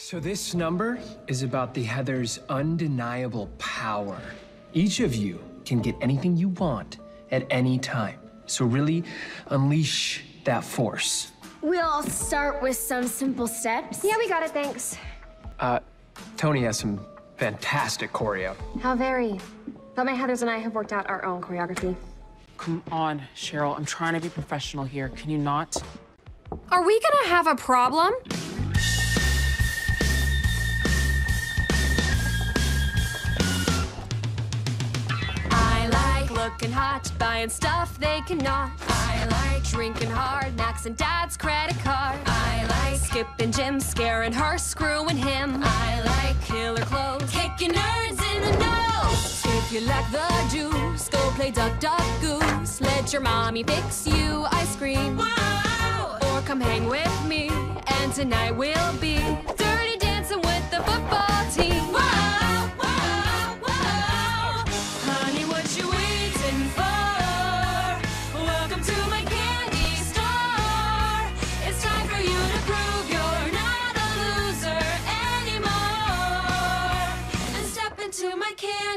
So this number is about the Heather's undeniable power. Each of you can get anything you want at any time. So really unleash that force. We'll start with some simple steps. Yeah, we got it, thanks. Uh, Toni has some fantastic choreo. How very. But my Heathers and I have worked out our own choreography. Come on, Cheryl. I'm trying to be professional here. Can you not? Are we gonna have a problem? Looking hot, buying stuff they cannot. I like drinking hard, maxing dad's credit card. I like skipping gym, scaring her, screwing him. I like killer clothes, kicking nerds in the nose. If you like the juice, go play duck, duck, goose. Let your mommy fix you ice cream. Or come hang with me, and tonight we'll be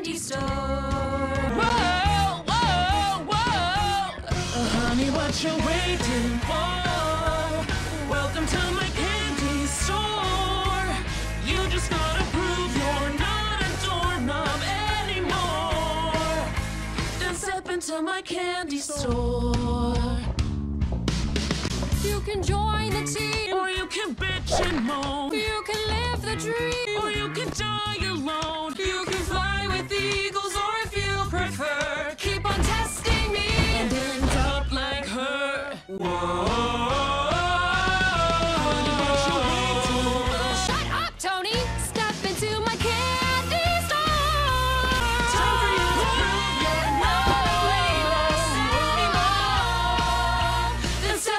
candy store. Whoa, whoa, whoa! Uh, honey, what you waiting for? Welcome to my candy store. You just gotta prove you're not a doorknob anymore. Then step into my candy store. You can join the team. Or you can bitch and moan. You can live the dream. Or you can die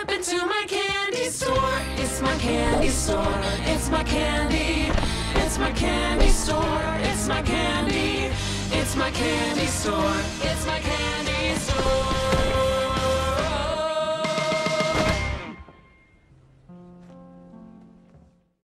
step into my candy store. It's my candy store. It's my candy. It's my candy store. It's my candy. It's my candy store. It's my candy.